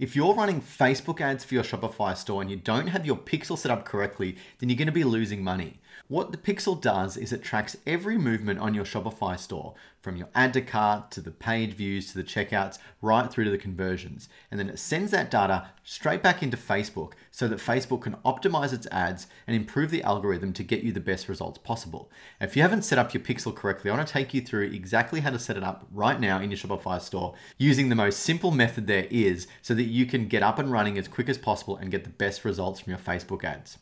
If you're running Facebook ads for your Shopify store and you don't have your pixel set up correctly, then you're going to be losing money. What the pixel does is it tracks every movement on your Shopify store, from your add to cart to the page views to the checkouts, right through to the conversions. And then it sends that data straight back into Facebook so that Facebook can optimize its ads and improve the algorithm to get you the best results possible. If you haven't set up your pixel correctly, I want to take you through exactly how to set it up right now in your Shopify store using the most simple method there is so that you can get up and running as quick as possible and get the best results from your Facebook ads.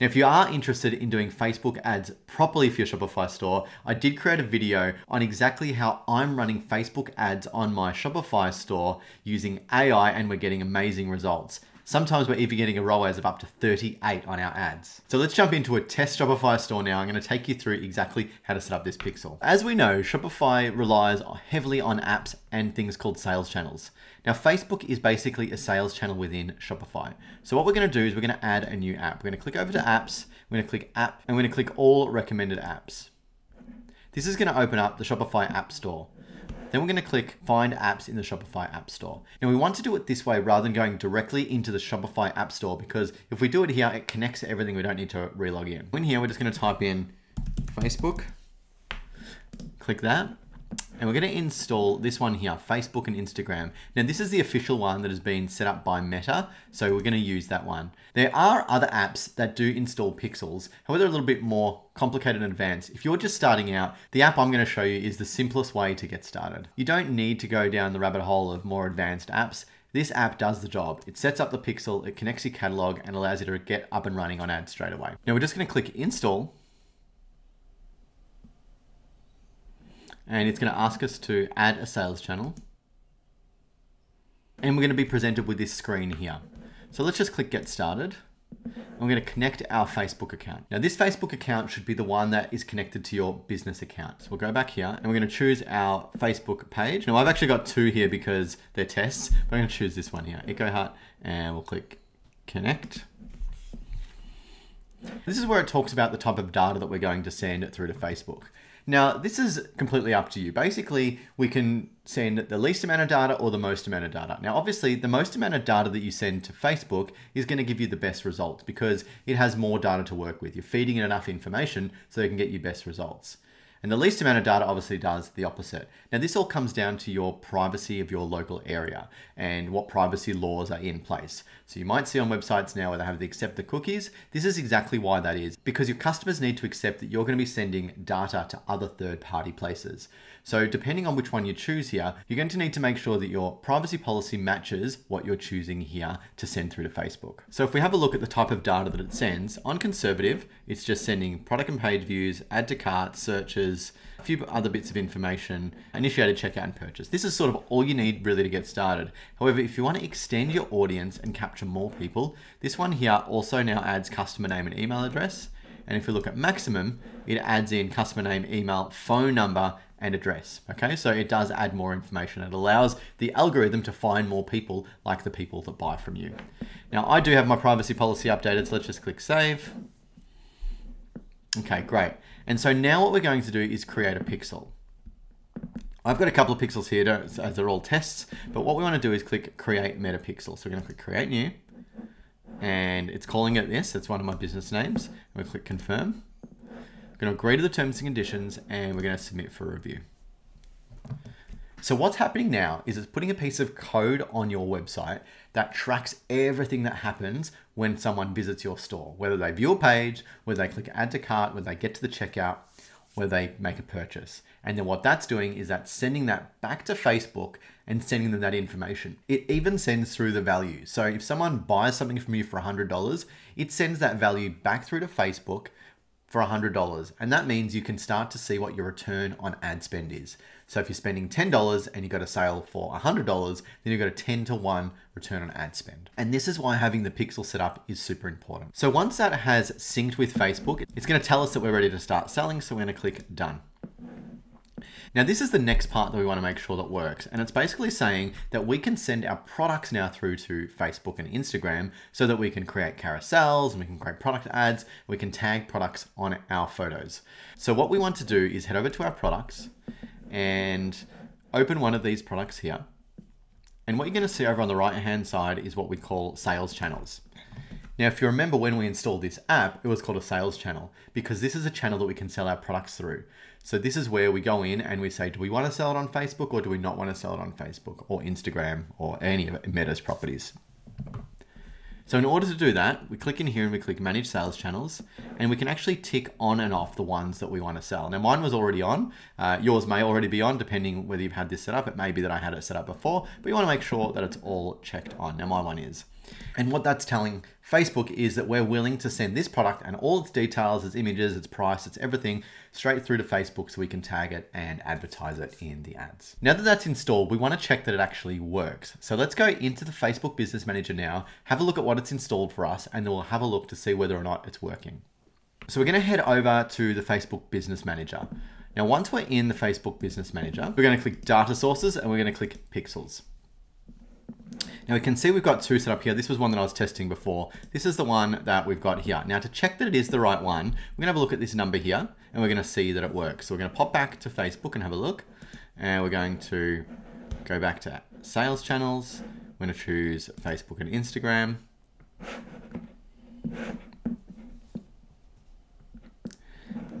Now, if you are interested in doing Facebook ads properly for your Shopify store, I did create a video on exactly how I'm running Facebook ads on my Shopify store using AI and we're getting amazing results. Sometimes we're even getting a ROAS of up to 38 on our ads. So let's jump into a test Shopify store now. I'm gonna take you through exactly how to set up this pixel. As we know, Shopify relies heavily on apps and things called sales channels. Now, Facebook is basically a sales channel within Shopify. So what we're gonna do is we're gonna add a new app. We're gonna click over to apps, we're gonna click app, and we're gonna click all recommended apps. This is gonna open up the Shopify App Store. Then we're gonna click Find Apps in the Shopify App Store. Now we want to do it this way rather than going directly into the Shopify App Store because if we do it here, it connects to everything. We don't need to relog in. In here, we're just gonna type in Facebook, click that, and we're going to install this one here, Facebook and Instagram. Now this is the official one that has been set up by Meta, so we're going to use that one. There are other apps that do install pixels, however a little bit more complicated and advanced. If you're just starting out, the app I'm going to show you is the simplest way to get started. You don't need to go down the rabbit hole of more advanced apps. This app does the job. It sets up the pixel, it connects your catalog, and allows you to get up and running on ads straight away. Now we're just going to click install and it's going to ask us to add a sales channel. And we're going to be presented with this screen here. So let's just click get started. I'm going to connect our Facebook account. Now this Facebook account should be the one that is connected to your business account. So we'll go back here and we're going to choose our Facebook page. Now I've actually got two here because they're tests, but I'm going to choose this one here, EcoHut, and we'll click connect. This is where it talks about the type of data that we're going to send through to Facebook. Now, this is completely up to you. Basically, we can send the least amount of data or the most amount of data. Now, obviously, the most amount of data that you send to Facebook is going to give you the best results because it has more data to work with. You're feeding it enough information so it can get you best results. And the least amount of data obviously does the opposite. Now, this all comes down to your privacy of your local area and what privacy laws are in place. So you might see on websites now where they have the accept the cookies. This is exactly why that is because your customers need to accept that you're going to be sending data to other third party places. So depending on which one you choose here, you're going to need to make sure that your privacy policy matches what you're choosing here to send through to Facebook. So if we have a look at the type of data that it sends, on conservative, it's just sending product and page views, add to cart, searches, a few other bits of information, initiated checkout and purchase. This is sort of all you need really to get started. However, if you want to extend your audience and capture more people, this one here also now adds customer name and email address. And if we look at maximum, it adds in customer name, email, phone number, and address. Okay, so it does add more information. It allows the algorithm to find more people like the people that buy from you. Now, I do have my privacy policy updated, so let's just click save. Okay, great. And so now what we're going to do is create a pixel. I've got a couple of pixels here as they're all tests, but what we want to do is click create meta pixel. So we're going to click create new and it's calling it this. It's one of my business names. we click confirm We're going to agree to the terms and conditions and we're going to submit for review. So what's happening now is it's putting a piece of code on your website that tracks everything that happens when someone visits your store, whether they view a page, whether they click add to cart, whether they get to the checkout, whether they make a purchase. And then what that's doing is that's sending that back to Facebook and sending them that information. It even sends through the value. So if someone buys something from you for $100, it sends that value back through to Facebook for $100. And that means you can start to see what your return on ad spend is. So if you're spending $10 and you got a sale for $100, then you've got a 10 to 1 return on ad spend. And this is why having the pixel set up is super important. So once that has synced with Facebook, it's gonna tell us that we're ready to start selling. So we're gonna click done. Now this is the next part that we want to make sure that works. And it's basically saying that we can send our products now through to Facebook and Instagram so that we can create carousels and we can create product ads. We can tag products on our photos. So what we want to do is head over to our products and open one of these products here. And what you're going to see over on the right hand side is what we call sales channels. Now, if you remember when we installed this app, it was called a sales channel because this is a channel that we can sell our products through. So this is where we go in and we say, do we want to sell it on Facebook or do we not want to sell it on Facebook or Instagram or any of Meta's properties? So in order to do that, we click in here and we click manage sales channels and we can actually tick on and off the ones that we want to sell. Now mine was already on, uh, yours may already be on depending whether you've had this set up. It may be that I had it set up before, but you want to make sure that it's all checked on. Now my one is. And what that's telling Facebook is that we're willing to send this product and all its details, its images, its price, its everything straight through to Facebook so we can tag it and advertise it in the ads. Now that that's installed, we want to check that it actually works. So let's go into the Facebook Business Manager now, have a look at what it's installed for us, and then we'll have a look to see whether or not it's working. So we're going to head over to the Facebook Business Manager. Now, once we're in the Facebook Business Manager, we're going to click Data Sources and we're going to click Pixels. Now we can see we've got two set up here. This was one that I was testing before. This is the one that we've got here. Now to check that it is the right one, we're gonna have a look at this number here and we're gonna see that it works. So we're gonna pop back to Facebook and have a look. And we're going to go back to sales channels. We're gonna choose Facebook and Instagram.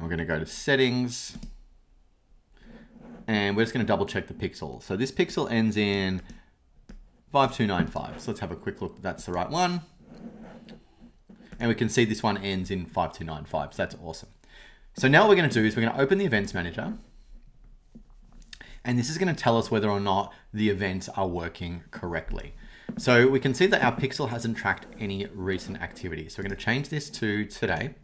We're gonna go to settings and we're just gonna double check the pixel. So this pixel ends in 5295. So let's have a quick look. That's the right one. And we can see this one ends in 5295. So that's awesome. So now what we're going to do is we're going to open the events manager. And this is going to tell us whether or not the events are working correctly. So we can see that our pixel hasn't tracked any recent activity. So we're going to change this to today.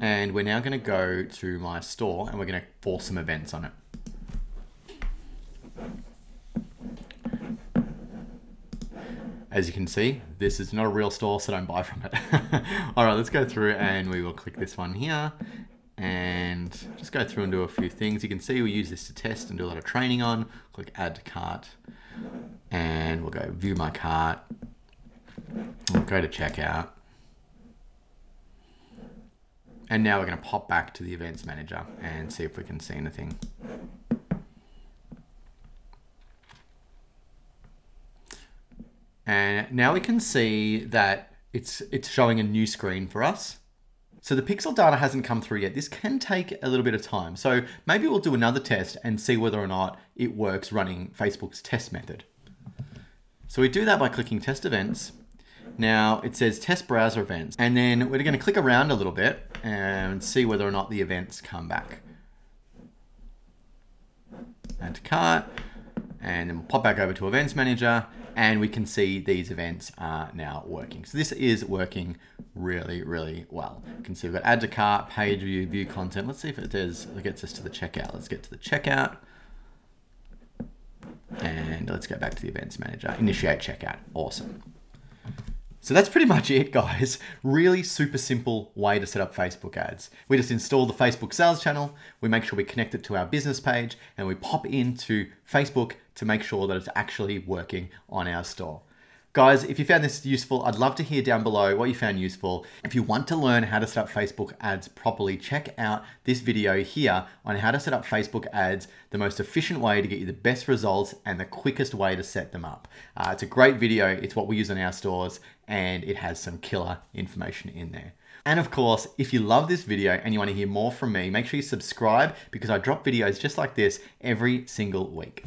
And we're now going to go to my store and we're going to force some events on it. As you can see, this is not a real store, so don't buy from it. All right, let's go through and we will click this one here and just go through and do a few things. You can see we use this to test and do a lot of training on. Click add to cart and we'll go view my cart. We'll go to checkout. And now we're going to pop back to the events manager and see if we can see anything. And now we can see that it's, it's showing a new screen for us. So the pixel data hasn't come through yet. This can take a little bit of time. So maybe we'll do another test and see whether or not it works running Facebook's test method. So we do that by clicking test events. Now it says test browser events. And then we're gonna click around a little bit and see whether or not the events come back. Add to cart. And then we'll pop back over to events manager and we can see these events are now working. So this is working really, really well. You can see we've got add to cart, page view, view content. Let's see if it does, it gets us to the checkout. Let's get to the checkout. And let's go back to the events manager, initiate checkout. Awesome. So that's pretty much it, guys. Really super simple way to set up Facebook ads. We just install the Facebook sales channel, we make sure we connect it to our business page, and we pop into Facebook to make sure that it's actually working on our store. Guys, if you found this useful, I'd love to hear down below what you found useful. If you want to learn how to set up Facebook ads properly, check out this video here on how to set up Facebook ads, the most efficient way to get you the best results and the quickest way to set them up. Uh, it's a great video. It's what we use in our stores and it has some killer information in there. And of course, if you love this video and you want to hear more from me, make sure you subscribe because I drop videos just like this every single week.